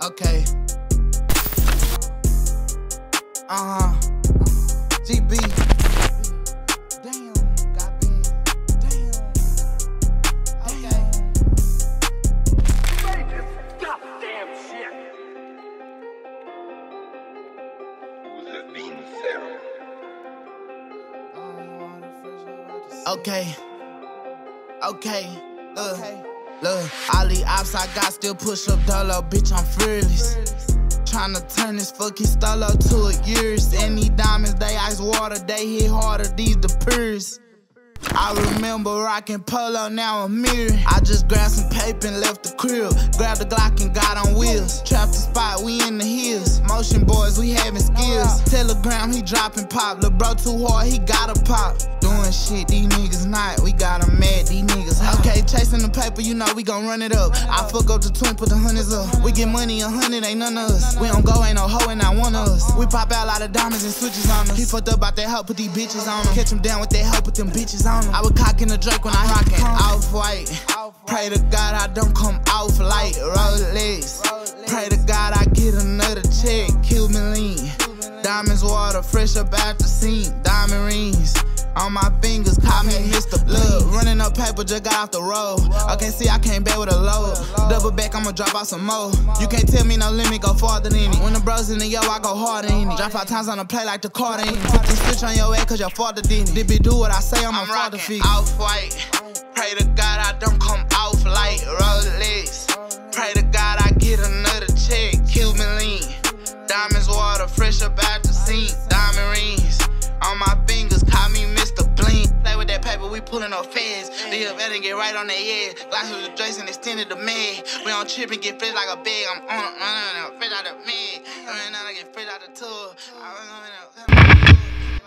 Okay. Uh huh. GB. Damn, got big. Damn. Okay. Goddamn shit. Levine Pharaoh. Okay. Okay. Look. Look. All the ops I got still push up dollar, bitch. I'm fearless. Tryna turn this fucking style up to a years. Any diamonds, they ice water, they hit harder, these the purse. I remember rocking polo, now I'm mirroring. I just grabbed some paper and left the crib. Grabbed the Glock and got on wheels. Trapped the spot, we in the hills. Motion boys, we having skills. Telegram, he dropping pop. Lil' bro too hard, he gotta pop. Doing shit, these niggas not. We got 'em mad, these. Okay, chasing the paper, you know we gon' run it up. I fuck up the twin, put the hundreds up. We get money, a hundred, ain't none of us. We don't go, ain't no hoe, ain't not one of us. We pop out a lot of diamonds and switches on us. He fucked up about that help, put these bitches on him. Catch him down with that help, put them bitches on him. I was cocking the Drake when I rockin' off white. Pray to God I don't come off like Rolex. Pray to God I get another check, kill me lean. Diamonds water, fresh up out the scene. Diamond rings. On my fingers, call me Mr. Look, running up paper, just got off the road. I can't see I came back with a load. Double back, I'ma drop out some more. You can't tell me no limit, go farther than it. When the bros in the yo, I go harder in it. Drop five times on the play like the Carter in it. Put the switch on your head, cause your father didn't. Did be do what I say, I'm a father figure. Off white. Pray to God I don't come off like Rolex. Pray to God I get another check, kill me lean. Diamonds water, fresh up out the scene. Diamond rings pulling up feds. They up better get right on their head. Glasses with Jason extended the man. We on trip and get fresh like a bag. I'm on, on, on, fresh out the man. I mean, I get fresh out the tour. I